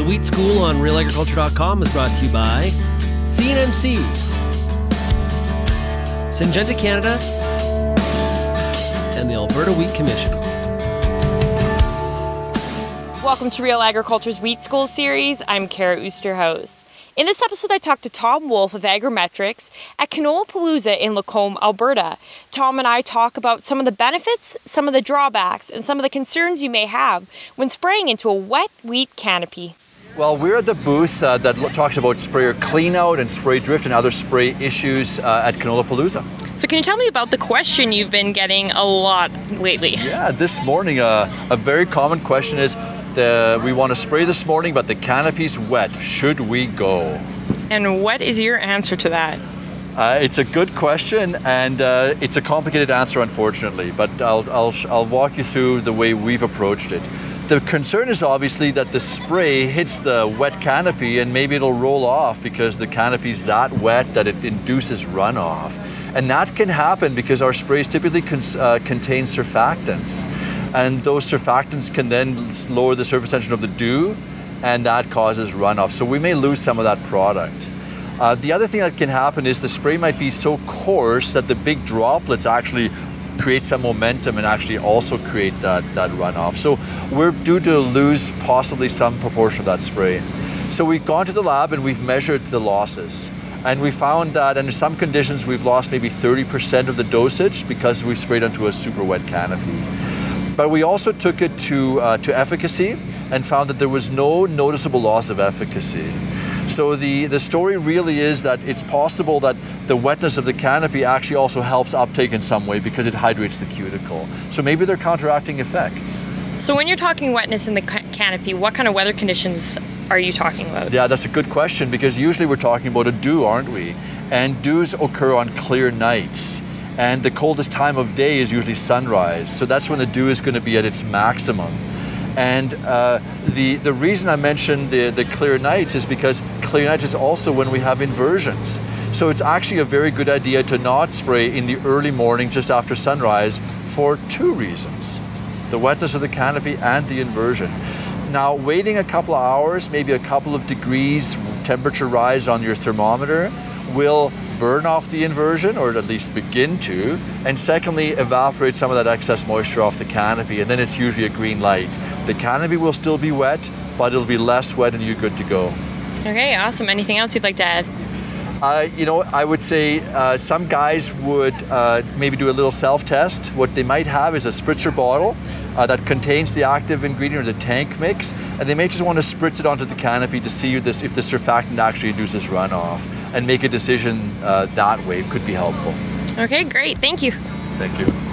The Wheat School on realagriculture.com is brought to you by CNMC, Syngenta Canada, and the Alberta Wheat Commission. Welcome to Real Agriculture's Wheat School series. I'm Kara Oosterhuis. In this episode, I talked to Tom Wolf of AgriMetrix at Canola Palooza in Lacombe, Alberta. Tom and I talk about some of the benefits, some of the drawbacks, and some of the concerns you may have when spraying into a wet wheat canopy. Well, we're at the booth uh, that talks about sprayer cleanout and spray drift and other spray issues uh, at Canola Palooza. So, can you tell me about the question you've been getting a lot lately? Yeah, this morning, uh, a very common question is the, we want to spray this morning, but the canopy's wet. Should we go? And what is your answer to that? Uh, it's a good question, and uh, it's a complicated answer, unfortunately. But I'll, I'll, I'll walk you through the way we've approached it. The concern is obviously that the spray hits the wet canopy and maybe it'll roll off because the canopy's that wet that it induces runoff. And that can happen because our sprays typically uh, contain surfactants and those surfactants can then lower the surface tension of the dew and that causes runoff. So we may lose some of that product. Uh, the other thing that can happen is the spray might be so coarse that the big droplets actually create some momentum and actually also create that, that runoff. So we're due to lose possibly some proportion of that spray. So we've gone to the lab and we've measured the losses. And we found that under some conditions we've lost maybe 30% of the dosage because we sprayed onto a super wet canopy. But we also took it to, uh, to efficacy and found that there was no noticeable loss of efficacy. So the, the story really is that it's possible that the wetness of the canopy actually also helps uptake in some way because it hydrates the cuticle. So maybe they're counteracting effects. So when you're talking wetness in the canopy, what kind of weather conditions are you talking about? Yeah, that's a good question because usually we're talking about a dew, aren't we? And dews occur on clear nights and the coldest time of day is usually sunrise. So that's when the dew is going to be at its maximum. And uh, the, the reason I mentioned the, the clear nights is because clear nights is also when we have inversions. So it's actually a very good idea to not spray in the early morning just after sunrise for two reasons. The wetness of the canopy and the inversion. Now, waiting a couple of hours, maybe a couple of degrees temperature rise on your thermometer, will burn off the inversion, or at least begin to, and secondly, evaporate some of that excess moisture off the canopy, and then it's usually a green light. The canopy will still be wet, but it'll be less wet and you're good to go. Okay, awesome. Anything else you'd like to add? Uh, you know, I would say uh, some guys would uh, maybe do a little self-test. What they might have is a spritzer bottle uh, that contains the active ingredient or the tank mix, and they may just want to spritz it onto the canopy to see if, this, if the surfactant actually induces runoff, and make a decision uh, that way. It could be helpful. Okay, great. Thank you. Thank you.